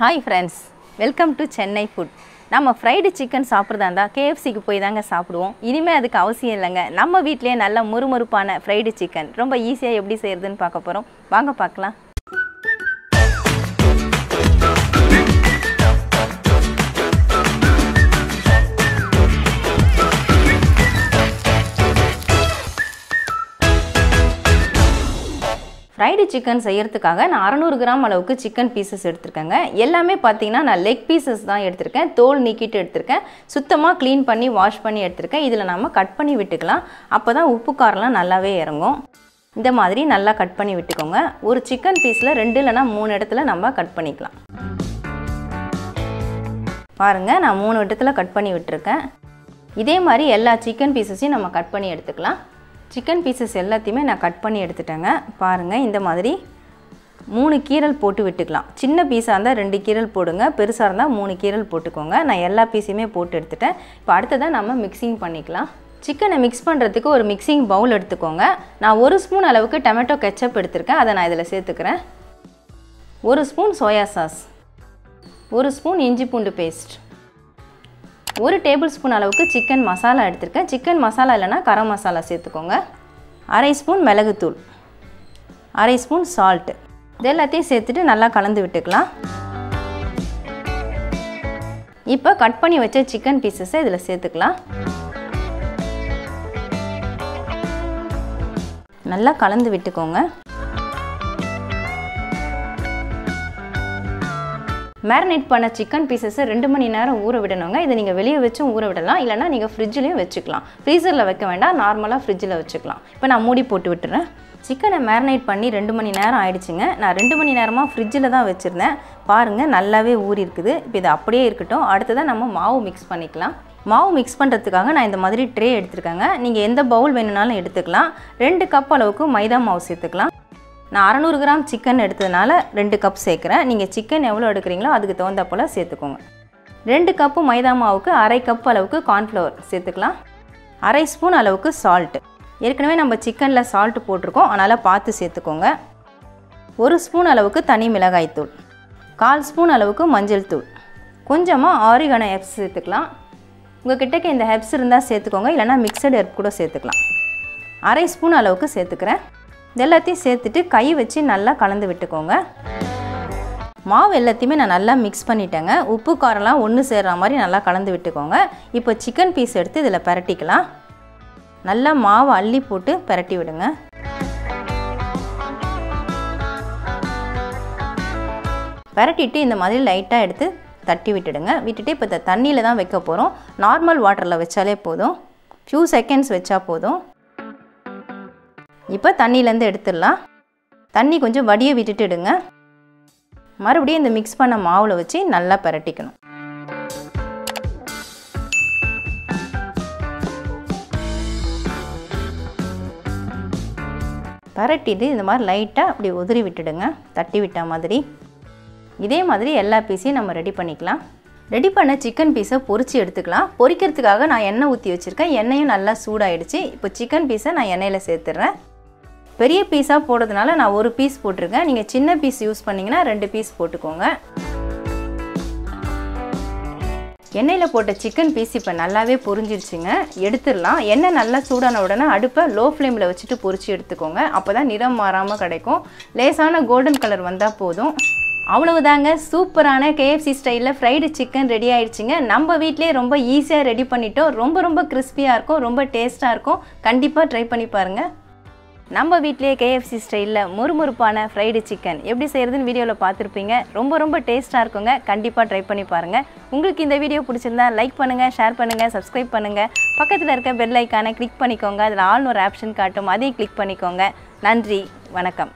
Hi friends welcome to Chennai food நம்ம fried chicken சாப்பிட்றதா இருந்தால் கேஎஃப்சிக்கு போய் தாங்க சாப்பிடுவோம். இனிமேல் அதுக்கு அவசியம் இல்லைங்க. நம்ம வீட்லேயே நல்ல முறுமுறுப்பான ஃப்ரைடு சிக்கன் ரொம்ப ஈஸியாக எப்படி செய்கிறதுன்னு பார்க்க போகிறோம் வாங்க பார்க்கலாம். ஃப்ரைடு சிக்கன் செய்கிறதுக்காக நான் அறநூறு கிராம் அளவுக்கு சிக்கன் பீசஸ் எடுத்திருக்கேங்க. எல்லாமே பார்த்தீங்கன்னா நான் லெக் பீசஸ் தான் எடுத்திருக்கேன். தோல் நீக்கிட்டு எடுத்திருக்கேன். சுத்தமாக க்ளீன் பண்ணி வாஷ் பண்ணி எடுத்திருக்கேன். இதில் நம்ம கட் பண்ணி விட்டுக்கலாம். அப்போ தான் உப்பு காரம்லாம் நல்லாவே இறங்கும். இந்த மாதிரி நல்லா கட் பண்ணி விட்டுக்கோங்க. ஒரு சிக்கன் பீஸில் ரெண்டு இல்லைனா மூணு இடத்துல நம்ம கட் பண்ணிக்கலாம். பாருங்கள் நான் மூணு இடத்துல கட் பண்ணி விட்டுருக்கேன். இதே மாதிரி எல்லா சிக்கன் பீசஸையும் நம்ம கட் பண்ணி எடுத்துக்கலாம். சிக்கன் பீசஸ் எல்லாத்தையுமே நான் கட் பண்ணி எடுத்துட்டேங்க. பாருங்கள் இந்த மாதிரி மூணு கீரல் போட்டு விட்டுக்கலாம். சின்ன பீஸாக இருந்தால் ரெண்டு கீரல் போடுங்க. பெருசாக இருந்தால் மூணு கீரல் போட்டுக்கோங்க. நான் எல்லா பீஸையுமே போட்டு எடுத்துட்டேன். இப்போ அடுத்ததாக நம்ம மிக்சிங் பண்ணிக்கலாம். சிக்கனை மிக்ஸ் பண்ணுறதுக்கு ஒரு மிக்சிங் பவுல் எடுத்துக்கோங்க. நான் ஒரு ஸ்பூன் அளவுக்கு டொமேட்டோ கெச்சப் எடுத்திருக்கேன். அதை நான் இதில் சேர்த்துக்கிறேன். ஒரு ஸ்பூன் சோயா சாஸ் ஒரு ஸ்பூன் இஞ்சி பூண்டு பேஸ்ட் ஒரு டேபிள் ஸ்பூன் அளவுக்கு சிக்கன் மசாலா எடுத்திருக்கேன். சிக்கன் மசாலா இல்லைனா கரம் மசாலா சேர்த்துக்கோங்க. அரை ஸ்பூன் மிளகுத்தூள். அரை ஸ்பூன் சால்ட்டு இது எல்லாத்தையும் சேர்த்துட்டு நல்லா கலந்து விட்டுக்கலாம். இப்போ கட் பண்ணி வச்ச சிக்கன் பீசஸை இதில் சேர்த்துக்கலாம். நல்லா கலந்து விட்டுக்கோங்க. மேரினேட் பண்ண சிக்கன் பீசஸை ரெண்டு மணி நேரம் ஊற விடணுங்க. இதை நீங்கள் வெளியே வச்சும் ஊற விடலாம். இல்லைனா நீங்கள் ஃப்ரிட்ஜ்லேயும் வச்சுக்கலாம். ஃப்ரீசரில் வைக்க வேண்டாம். நார்மலாக ஃப்ரிட்ஜில் வச்சுக்கலாம். இப்போ நான் மூடி போட்டு விட்டுறேன். சிக்கனை மேரினேட் பண்ணி ரெண்டு மணி நேரம் ஆயிடுச்சுங்க. நான் ரெண்டு மணி நேரமாக ஃப்ரிட்ஜில் தான் வச்சுருந்தேன். பாருங்கள் நல்லாவே ஊறி இருக்குது. இப்போ இது அப்படியே இருக்கட்டும். அடுத்ததாக நம்ம மாவு மிக்ஸ் பண்ணிக்கலாம். மாவு மிக்ஸ் பண்ணுறதுக்காக நான் இந்த மாதிரி ட்ரே எடுத்துருக்கேங்க. நீங்கள் எந்த பவுல் வேணும்னாலும் எடுத்துக்கலாம். ரெண்டு கப் அளவுக்கு மைதா மாவு சேர்த்துக்கலாம். நான் அறநூறு கிராம் சிக்கன் எடுத்ததுனால ரெண்டு கப் சேர்க்குறேன். நீங்கள் சிக்கன் எவ்வளோ எடுக்கிறீங்களோ அதுக்கு தகுந்த போல் சேர்த்துக்கோங்க. ரெண்டு கப்பு மைதா மாவுக்கு அரை கப் அளவுக்கு கார்ன்ஃப்ளவர் சேர்த்துக்கலாம். அரை ஸ்பூன் அளவுக்கு சால்ட்டு ஏற்கனவே நம்ம சிக்கனில் சால்ட்டு போட்டிருக்கோம். அதனால் பார்த்து சேர்த்துக்கோங்க. ஒரு ஸ்பூன் அளவுக்கு தனி மிளகாய்த்தூள் கால் ஸ்பூன் அளவுக்கு மஞ்சள் தூள். கொஞ்சமாக ஆரிகன ஹெப்ஸ் சேர்த்துக்கலாம். உங்கள் கிட்டக்க இந்த ஹெப்ஸ் இருந்தால் சேர்த்துக்கோங்க. இல்லைனா மிக்சடு ஹெர்ப் கூட சேர்த்துக்கலாம். அரை ஸ்பூன் அளவுக்கு சேர்த்துக்கிறேன். எல்லாத்தையும் சேர்த்துட்டு கை வச்சு நல்லா கலந்து விட்டுக்கோங்க. மாவு எல்லாத்தையுமே நான் நல்லா மிக்ஸ் பண்ணிட்டேங்க. உப்பு காரம்லாம் ஒன்று சேர்கிற மாதிரி நல்லா கலந்து விட்டுக்கோங்க. இப்போ சிக்கன் பீஸ் எடுத்து இதில் பரட்டிக்கலாம். நல்லா மாவு அள்ளி போட்டு பரட்டி விடுங்க. பரட்டிட்டு இந்த மாதிரி லைட்டாக எடுத்து தட்டி விட்டுடுங்க. விட்டுட்டு இப்போ இந்த தண்ணியில் தான் வைக்க போகிறோம் நார்மல் வாட்டரில் வச்சாலே போதும். ஃபியூ செகண்ட்ஸ் வச்சா போதும். இப்போ தண்ணியிலேருந்து எடுத்துடலாம். தண்ணி கொஞ்சம் வடிய விட்டுட்டுடுங்க மறுபடியும் இந்த மிக்ஸ் பண்ண மாவில் வச்சு நல்லா பரட்டிக்கணும். பரட்டிட்டு இந்த மாதிரி லைட்டாக அப்படி உதிரி விட்டுடுங்க. தட்டி விட்ட மாதிரி. இதே மாதிரி எல்லா பீஸையும் நம்ம ரெடி பண்ணிக்கலாம். ரெடி பண்ண சிக்கன் பீஸை பொரித்து எடுத்துக்கலாம். பொரிக்கிறதுக்காக நான் எண்ணெய் ஊற்றி வச்சுருக்கேன். எண்ணெயும் நல்லா சூடாயிடுச்சு. இப்போ சிக்கன் பீஸை நான் எண்ணெயில் சேர்த்துட்றேன். பெரிய பீஸாக போடுறதுனால நான் ஒரு பீஸ் போட்டிருக்கேன். நீங்கள் சின்ன பீஸ் யூஸ் பண்ணிங்கன்னா ரெண்டு பீஸ் போட்டுக்கோங்க. எண்ணெயில் போட்ட சிக்கன் பீஸ் இப்போ நல்லாவே பொரிஞ்சிருச்சுங்க. எடுத்துடலாம். எண்ணெய் நல்லா சூடான உடனே அடுப்பை லோ ஃப்ளேமில் வச்சுட்டு பொரிச்சு எடுத்துக்கோங்க. அப்போ தான் நிறம் மாறாமல் கிடைக்கும். லேசான கோல்டன் கலர் வந்தால் போதும். அவ்வளவுதாங்க. சூப்பரான கேஎஃப்சி ஸ்டைலில் ஃப்ரைடு சிக்கன் ரெடி ஆயிடுச்சுங்க. நம்ம வீட்லேயே ரொம்ப ஈஸியாக ரெடி பண்ணிட்டோம். ரொம்ப ரொம்ப கிறிஸ்பியாக இருக்கும். ரொம்ப டேஸ்ட்டாக இருக்கும். கண்டிப்பாக ட்ரை பண்ணி பாருங்கள் நம்ம வீட்லேயே கேஎஃப்சி ஸ்டைலில் முறுமுறுப்பான ஃப்ரைடு சிக்கன் எப்படி செய்கிறதுன்னு வீடியோவில் பார்த்துருப்பீங்க. ரொம்ப ரொம்ப டேஸ்ட்டாக இருக்குங்க. கண்டிப்பாக ட்ரை பண்ணி பாருங்கள் உங்களுக்கு இந்த வீடியோ பிடிச்சிருந்தா லைக் பண்ணுங்கள் ஷேர் பண்ணுங்கள் சப்ஸ்கிரைப் பண்ணுங்கள் பக்கத்தில் இருக்க பெல் ஐக்கானை கிளிக் பண்ணிக்கோங்க. அதில் ஆள்னு ஒரு ஆப்ஷன் காட்டும். அதையும் கிளிக் பண்ணிக்கோங்க. நன்றி வணக்கம்.